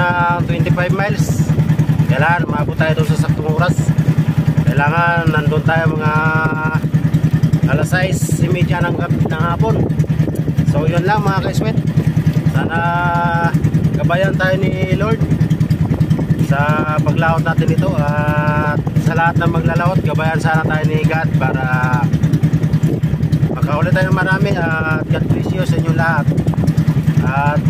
ng 25 miles. Kailangan maabot tayo doon sa saktong oras. Kailangan nandun tayo mga alas 6.30 ng, ng hapon. So yun lang mga ka-squid. Sana gabayan tayo ni Lord sa paglawat natin ito at sa lahat ng maglalawat gabayan sana tayo ni God para makaulit tayo marami at God bless you sa inyo lahat at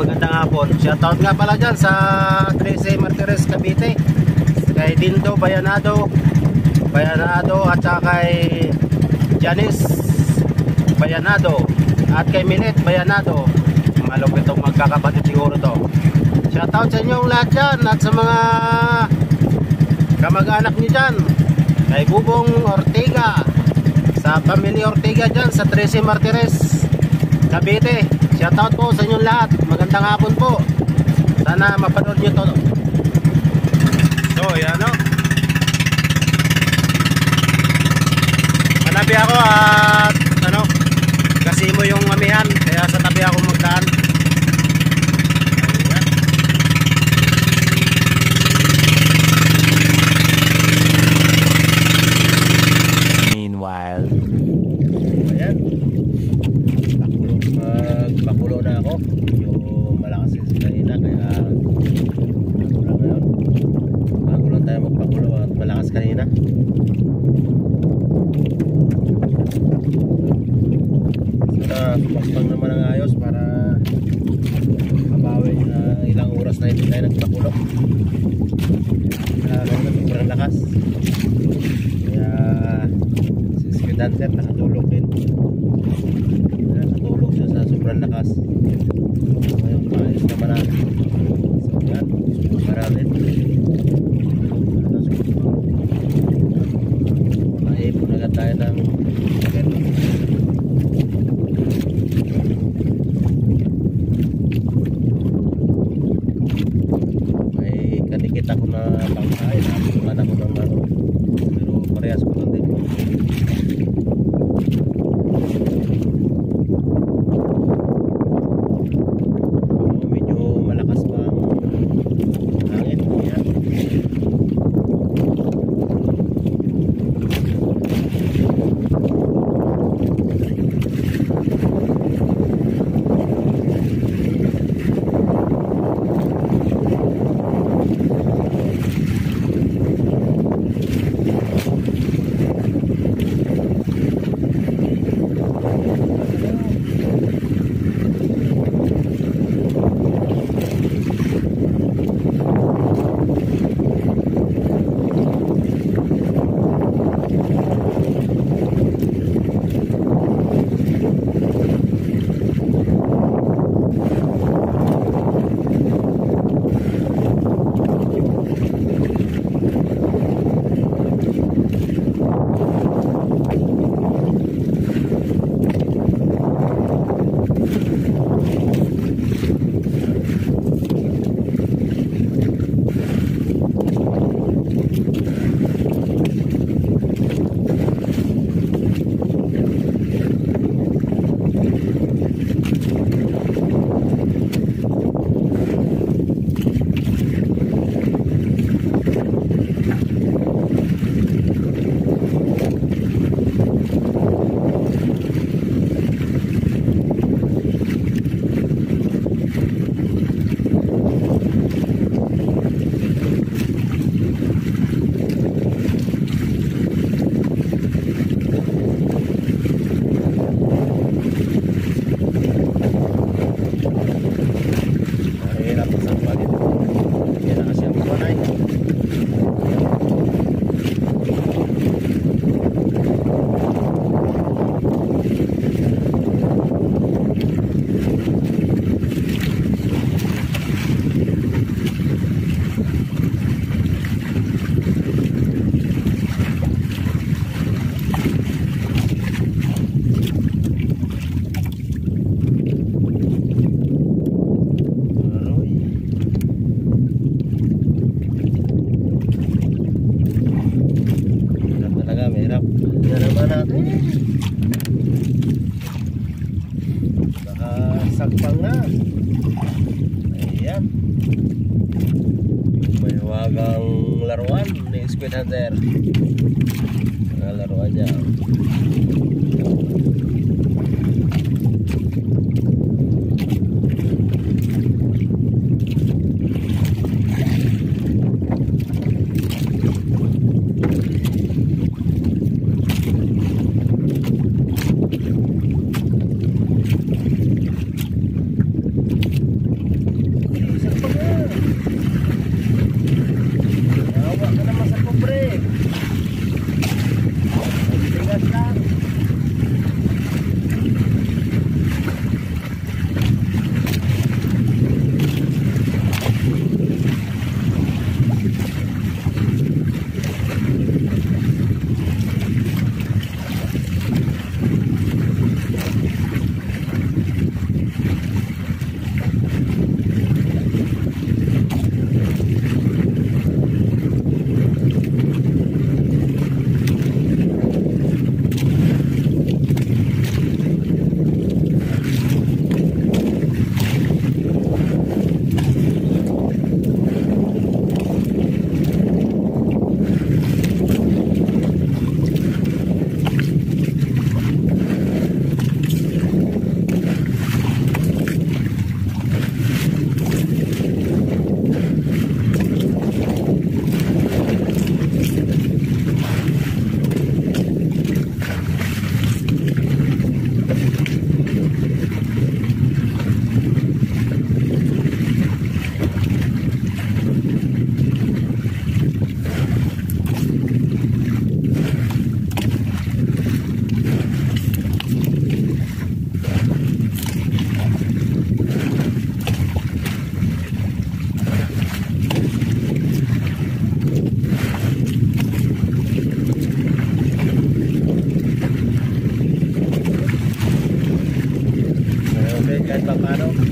magandang hapon. Shoutout nga pala dyan sa 13 Martires Cavite. Kay Dindo Bayanado Bayanado at saka kay Janice Bayanado. At kay Milet Bayanado. Malupit itong magkakapatid siguro to. Shoutout sa inyong lahat dyan at sa mga kamag-anak nyo dyan. Kay Bubong Ortega, sa pamilya Ortega dyan, sa 13 Martires, Cavite. Shoutout po sa inyong lahat. Magandang hapon po. Sana mapanood nyo to. So, yan o. Manabi ako at ano, kasi mo yung amihan, kaya sa tabi ako magdaan. Ayan. Meanwhile, Ayan. Pakulo, magpakulo na ako. Medyo malakas yung kanina kaya ako lang ngayon. Bago lang tayo magpakulo at malakas kanina. Sana sumakbang naman ang ayos para mabawi na ilang oras na hindi tayo nagpakulo. Kaya ganun sobrang lakas. Kaya si Squid Hunter nakatulog din. Nakatulog siya sa sobrang lakas. Ngayon maayos naman natin. So yan, para rin. Agad tayo ng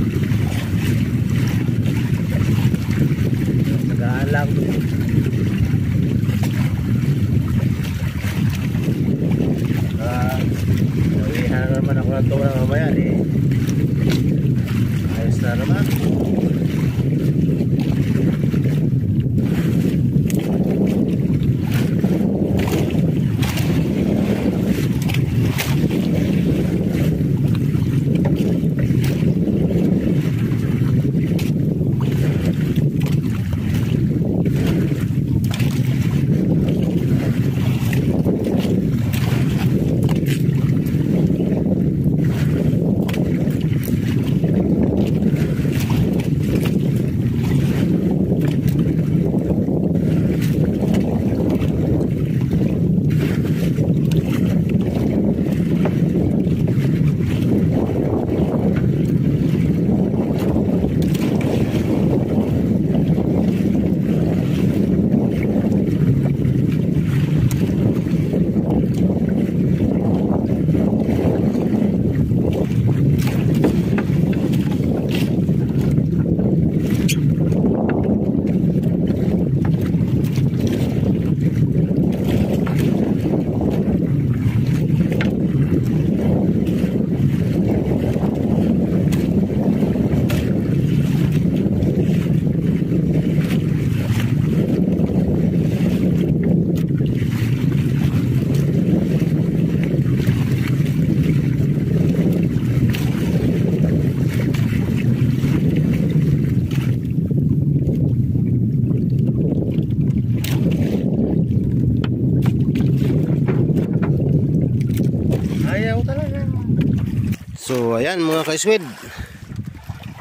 paano. Nagaan lang. Ah, nawihan na naman ako ng tulang mamaya eh. Ayos na naman. Ayaw talaga. So, ayan mga kaiswid.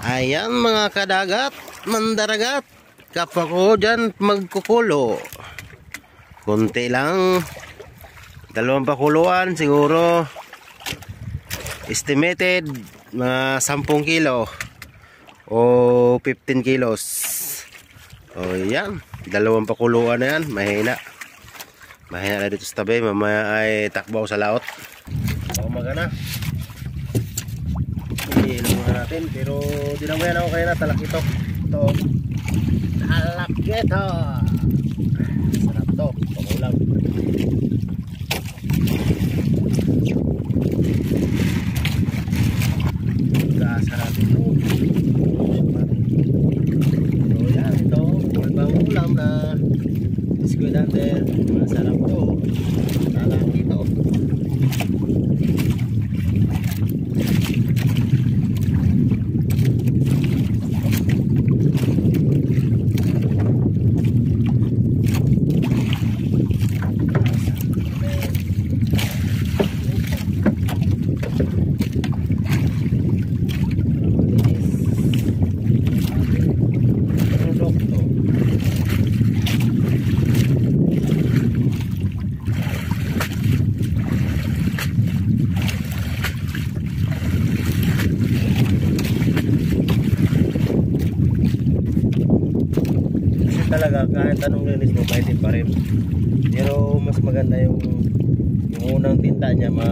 Ayan mga kadagat, mandaragat. Kapwa ko dyan magkukulo. Kunti lang. Dalawang pakuluan siguro. Estimated mga 10 kilo o 15 kilos. O yan, dalawang pakuluan na yan, mahina. Mahina na dito sa tabi, mamaya ay takbo ako sa laot. Umaga na. Natin, pero dinawayan ako kanina, talak ito. Ito. Talak ito. Sarap to, pangulam. Kasarap ito. So yan, ito. Pangulam na Hunter. brother. Masarap to. Talaga kahit anong linis mo, pwede pa rin. Pero mas maganda yung yung unang tinta niya ma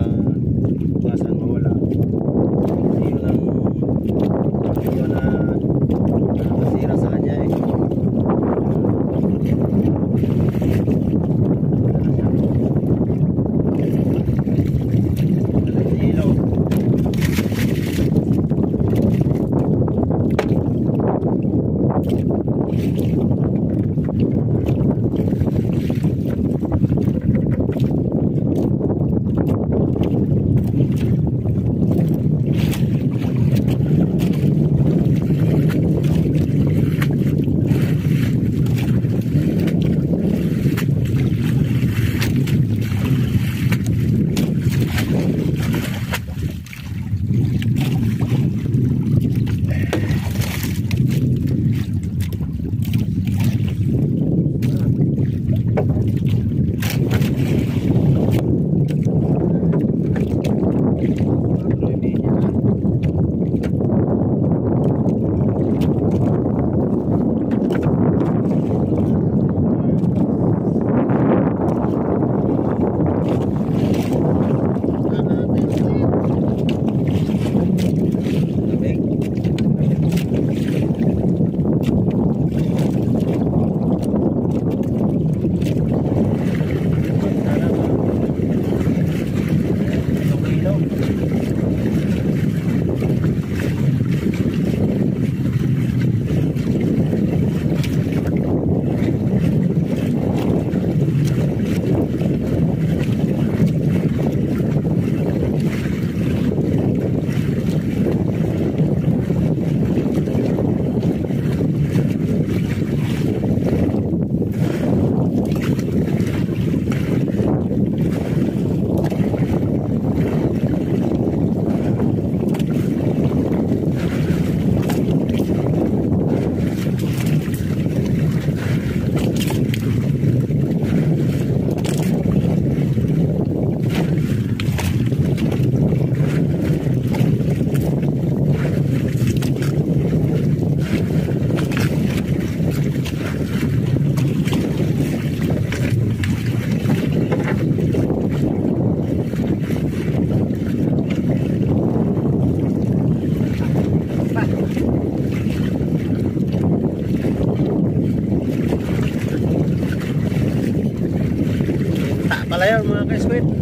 pala yun